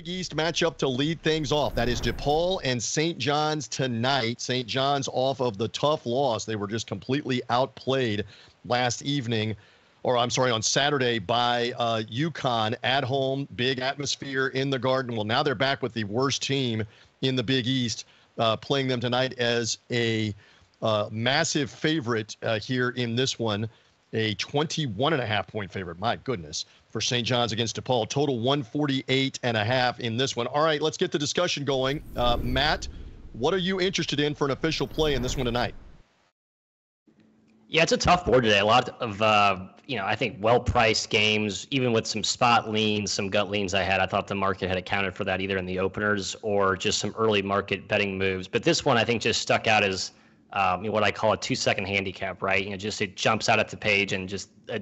Big East matchup to lead things off. That is DePaul and St. John's tonight. St. John's off of the tough loss. They were just completely outplayed last evening, or I'm sorry, on Saturday by uh, UConn at home. Big atmosphere in the Garden. Well, now they're back with the worst team in the Big East, uh, playing them tonight as a uh, massive favorite uh, here in this one a 21 and a half point favorite. My goodness, for St. John's against DePaul. Total 148 and a half in this one. All right, let's get the discussion going. Uh, Matt, what are you interested in for an official play in this one tonight? Yeah, it's a tough board today. A lot of, uh, you know, I think well-priced games, even with some spot leans, some gut leans I had. I thought the market had accounted for that either in the openers or just some early market betting moves. But this one, I think, just stuck out as um, what I call a two-second handicap, right? You know, just it jumps out at the page and just a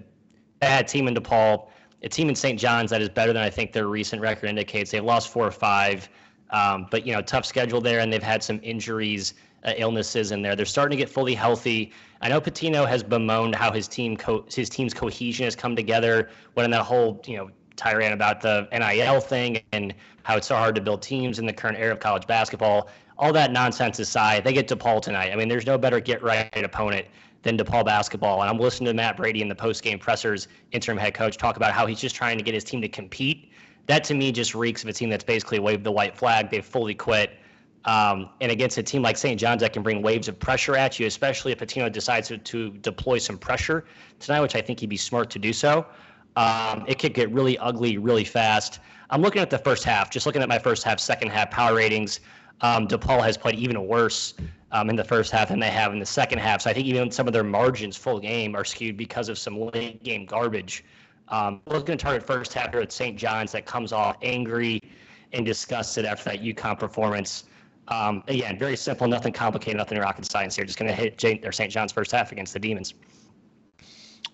bad team in DePaul, a team in St. John's that is better than I think their recent record indicates. They've lost four or five, um, but you know, tough schedule there, and they've had some injuries, uh, illnesses in there. They're starting to get fully healthy. I know Pitino has bemoaned how his team co- his team's cohesion has come together when in that whole you know tirade about the NIL thing and how it's so hard to build teams in the current era of college basketball all that nonsense aside, they get DePaul tonight. I mean, there's no better get right opponent than DePaul basketball. And I'm listening to Matt Brady in the post game pressers, interim head coach, talk about how he's just trying to get his team to compete. That to me just reeks of a team that's basically waved the white flag. They've fully quit. Um, and against a team like St. John's that can bring waves of pressure at you, especially if Pitino decides to, to deploy some pressure tonight, which I think he'd be smart to do so. Um, it could get really ugly really fast. I'm looking at the first half, just looking at my first half, second half power ratings. Um, DePaul has played even worse um, in the first half than they have in the second half. So I think even some of their margins full game are skewed because of some late game garbage. Um, going to target first half here at St. John's that comes off angry and disgusted after that UConn performance. Um, again, very simple, nothing complicated, nothing rocket science here. Just going to hit St. John's first half against the Demons.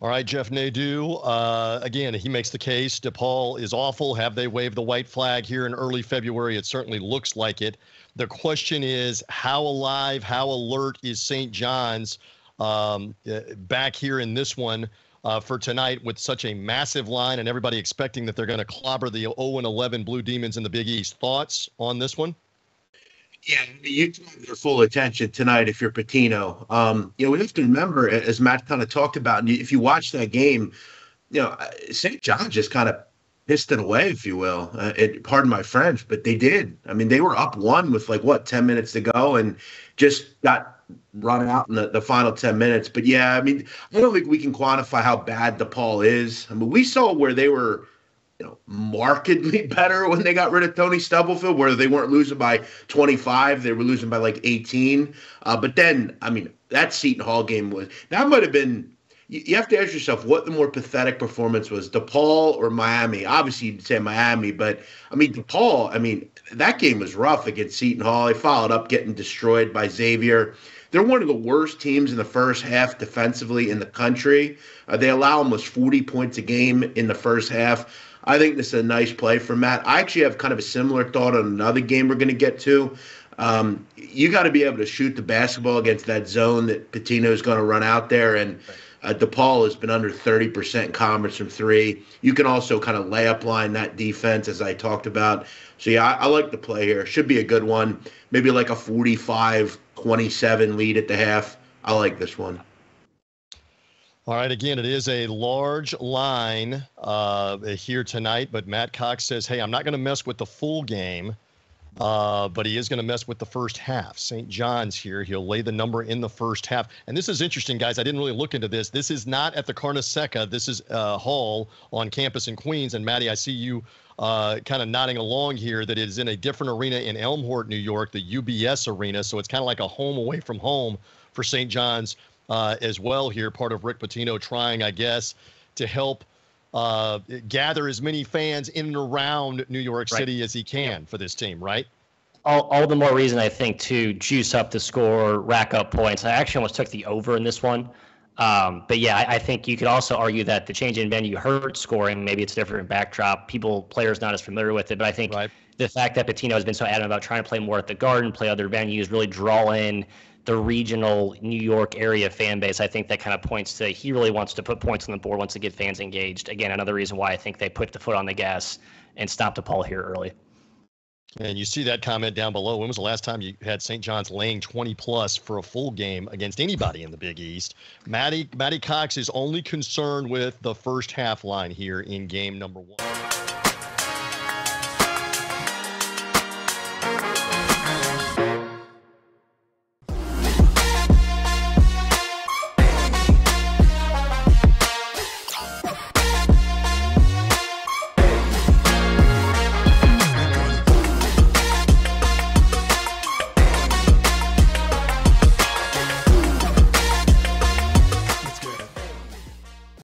All right, Jeff Nadu. Uh, again, he makes the case. DePaul is awful. Have they waved the white flag here in early February? It certainly looks like it. The question is how alive, how alert is St. John's um, uh, back here in this one uh, for tonight with such a massive line and everybody expecting that they're going to clobber the 0 11 Blue Demons in the Big East? Thoughts on this one? Yeah, you have their full attention tonight if you're Pitino. Um, you know, we have to remember, as Matt kind of talked about, and if you watch that game, you know, St. John just kind of pissed it away, if you will. Uh, it, pardon my French, but they did. I mean, they were up one with like what ten minutes to go, and just got run out in the, the final ten minutes. But yeah, I mean, I don't think we can quantify how bad DePaul is. I mean, we saw where they were. You know, markedly better when they got rid of Tony Stubblefield, where they weren't losing by 25, they were losing by like 18. Uh, but then, I mean, that Seton Hall game was that might have been you have to ask yourself what the more pathetic performance was, DePaul or Miami. Obviously, you'd say Miami, but I mean, DePaul, I mean, that game was rough against Seton Hall. They followed up getting destroyed by Xavier. They're one of the worst teams in the first half defensively in the country. Uh, they allow almost 40 points a game in the first half. I think this is a nice play for Matt. I actually have kind of a similar thought on another game we're going to get to. Um, you got to be able to shoot the basketball against that zone that Pitino is going to run out there. And uh, DePaul has been under 30% conference from three. You can also kind of lay up line that defense, as I talked about. So, yeah, I, I like the play here. Should be a good one. Maybe like a 45 27 lead at the half. I like this one. All right. Again, it is a large line uh, here tonight, but Matt Cox says, hey, I'm not going to mess with the full game. Uh, but he is going to mess with the first half. St. John's here. He'll lay the number in the first half. And this is interesting, guys. I didn't really look into this. This is not at the Carnesecca. This is uh, Hall on campus in Queens. And Maddie, I see you uh, kind of nodding along here that it is in a different arena in Elmhort, New York, the UBS Arena. So it's kind of like a home away from home for St. John's uh, as well here. Part of Rick Pitino trying, I guess, to help uh, gather as many fans in and around New York right. City as he can for this team, right? All, all the more reason I think to juice up the score, rack up points. I actually almost took the over in this one. Um, but yeah, I, I, think you could also argue that the change in venue hurt scoring. Maybe it's a different backdrop. People, players, not as familiar with it. But I think right. the fact that Pitino has been so adamant about trying to play more at the Garden, play other venues, really draw in the regional New York area fan base. I think that kind of points to he really wants to put points on the board, wants to get fans engaged. Again, another reason why I think they put the foot on the gas and stopped DePaul here early. And you see that comment down below. When was the last time you had St. John's laying 20 plus for a full game against anybody in the Big East? Maddie Matty Cox is only concerned with the first half line here in game number one.